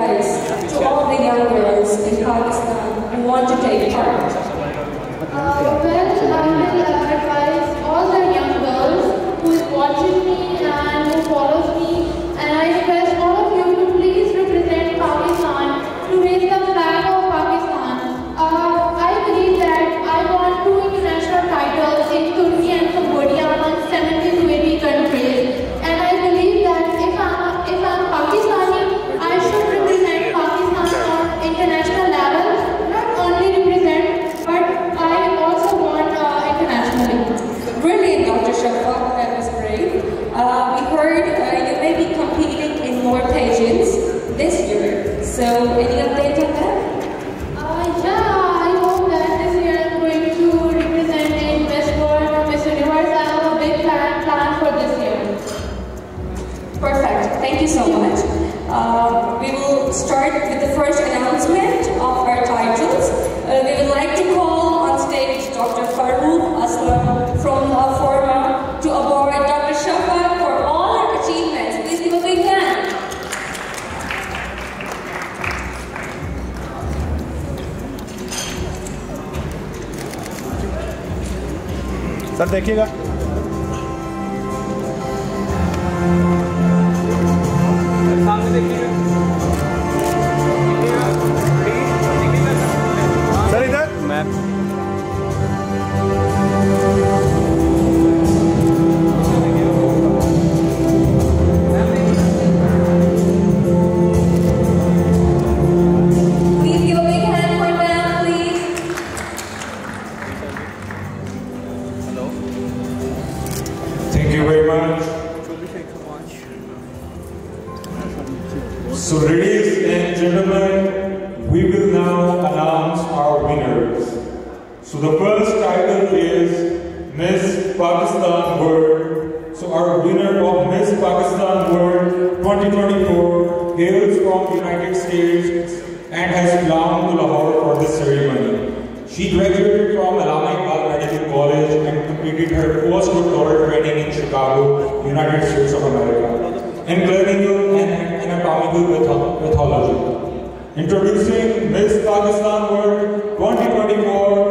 advice to all the young girls in Pakistan who want to take part? Uh, well, I will advise all the young girls who is watching Dr. That was great. Uh, we heard uh, you may be competing in more pageants this year. So, any update on that? Yeah, I hope that this year I'm going to represent in World, Miss Universe. I have a big plan, plan for this year. Perfect. Thank you so much. Uh, we will start with the first announcement sir देखिएगा। So, ladies and gentlemen, we will now announce our winners. So, the first title is Miss Pakistan World. So, our winner of Miss Pakistan World 2024 hails from the United States and has flown to Lahore for this ceremony. She graduated from Iqbal Medical College and completed her postdoctoral training in Chicago, United States of America, in clinical and pathology. Introducing Miss Pakistan World 2024,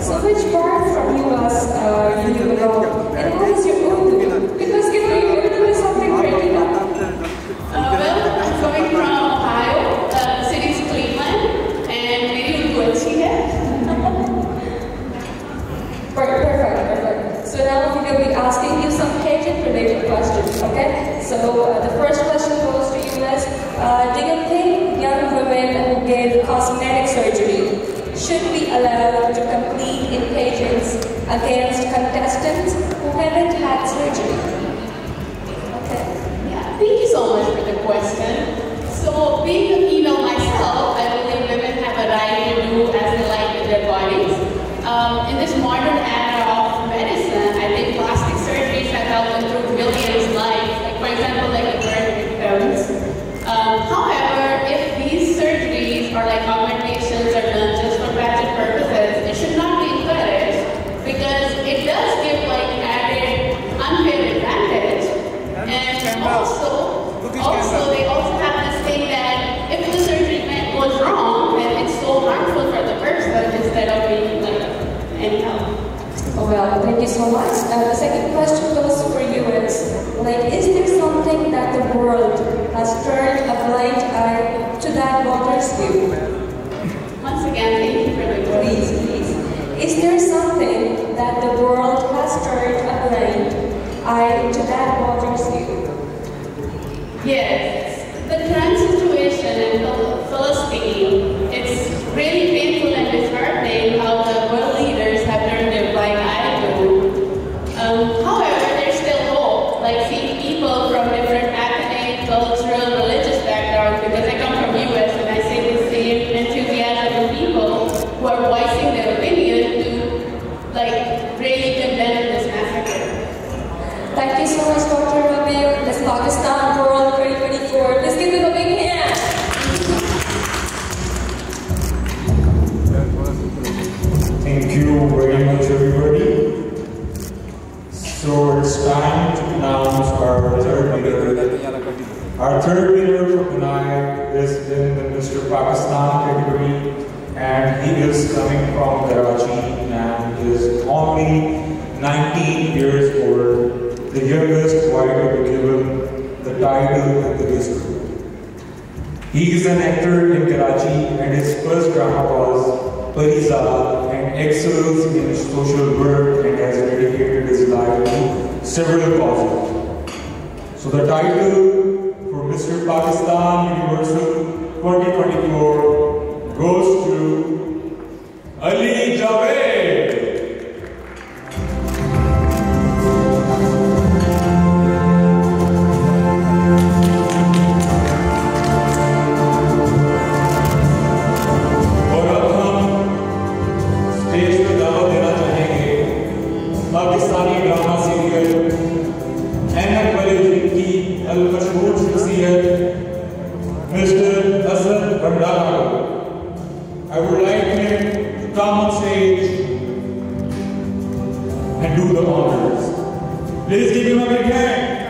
So which part from US uh, do you belong? And what is your Urdu? Because can you're doing something pretty now. Uh, well, I'm coming from Ohio, the city is Cleveland, and मेरी Urdu अच्छी है. Perfect, perfect. So now we're going to be asking you some pageant related questions, okay? So uh, the first question goes to you Is uh, do you think young women who get cosmetic surgery should be allowed to come in against contestants who haven't had surgery? Okay. Yeah, thank you so much for the question. So much. Uh, the second question goes for you is, like, is there something that the world has turned a blind eye to that bothers you? Once again, thank you for the Please, please. Is there something that the world has turned a blind eye to that bothers you? Yes, the current situation in Phil- Philistine, it's really very everybody. So it's time to announce our third winner. Our third winner for tonight is in the Mr. Pakistan category, and he is coming from Karachi and is only 19 years old, the youngest white to be given the title in the history. He is an actor in Karachi and his first drama was Parizad and excels in social work and has dedicated his life to several causes. So the title for Mr. Pakistan Universal 2024 Please give him a big hand.